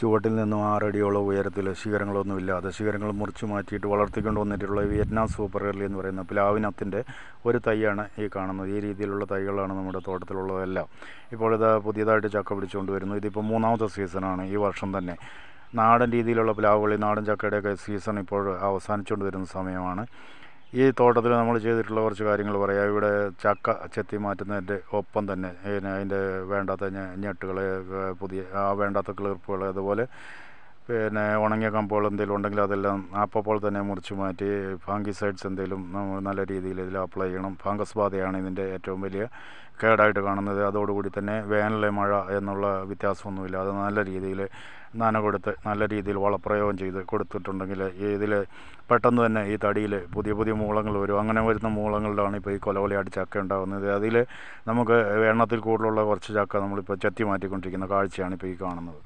ചുവട്ടിൽ നിന്നും ആറടിയോളം ഉയരത്തിൽ ശിഖരങ്ങളൊന്നുമില്ലാതെ ശിഖരങ്ങൾ മുറിച്ചു മാറ്റിയിട്ട് വളർത്തിക്കൊണ്ട് വന്നിട്ടുള്ള വിയറ്റ്നാം സൂപ്പർ എർലി എന്ന് പറയുന്ന പ്ലാവിനത്തിന്റെ ഒരു തൈയാണ് ഈ കാണുന്നത്. ഈ രീതിയിലുള്ള തൈകളാണ് നമ്മുടെ തോട്ടത്തിലുള്ളതെല്ലാം. ഇപ്പോഴിത് പുതിയതായിട്ട് ചക്ക പിടിച്ചുകൊണ്ട് വരുന്നു. ഇതിപ്പോൾ മൂന്നാമത്തെ സീസണാണ് ഈ വർഷം തന്നെ. നാടൻ രീതിയിലുള്ള പ്ലാവുകൾ നാടൻ ചക്കയുടെയൊക്കെ സീസൺ ഇപ്പോൾ അവസാനിച്ചുകൊണ്ട് വരുന്ന സമയമാണ്. ഈ തോട്ടത്തിൽ നമ്മൾ ചെയ്തിട്ടുള്ള കുറച്ച് കാര്യങ്ങൾ പറയാം. ഇവിടെ ചക്ക ചെത്തി മാറ്റുന്നതിന്റെ ഒപ്പം തന്നെ അതിന്റെ വേണ്ടാത്ത ഞെട്ടുകൾ പുതിയ ആ വേണ്ടാത്ത കിളിർപ്പുകൾ അതുപോലെ പിന്നെ ഉണങ്ങിയ കമ്പുകൾ എന്തെങ്കിലും ഉണ്ടെങ്കിൽ അതെല്ലാം അപ്പോൾ തന്നെ മുറിച്ച് മാറ്റി ഫാങ്കിസൈഡ്സ് എന്തെങ്കിലും നമ്മൾ നല്ല രീതിയിൽ ഇതിൽ അപ്ലൈ ചെയ്യണം. ഫംഗസ് ബാധയാണ് ഇതിന്റെ ഏറ്റവും വലിയ കേടായിട്ട് കാണുന്നത്. അതോടുകൂടി തന്നെ വേനലെ മഴ എന്നുള്ള വ്യത്യാസമൊന്നുമില്ല. അത് നല്ല രീതിയിൽ നന കൊടുത്ത് നല്ല രീതിയിൽ വളപ്രയോഗം ചെയ്ത് കൊടുത്തിട്ടുണ്ടെങ്കിൽ ഇതിൽ പെട്ടെന്ന് തന്നെ ഈ തടിയിൽ പുതിയ പുതിയ മൂളങ്ങൾ വരും. അങ്ങനെ വരുന്ന മൂളങ്ങളിലാണ് ഇപ്പോൾ ഈ കൊലകൊലയായിട്ട് ചക്ക ഉണ്ടാകുന്നത്. അതിൽ നമുക്ക് എണ്ണത്തിൽ കൂടുതലുള്ള കുറച്ച് ചക്ക നമ്മളിപ്പോൾ ചെത്തി മാറ്റിക്കൊണ്ടിരിക്കുന്ന കാഴ്ചയാണ് ഇപ്പോൾ ഈ കാണുന്നത്.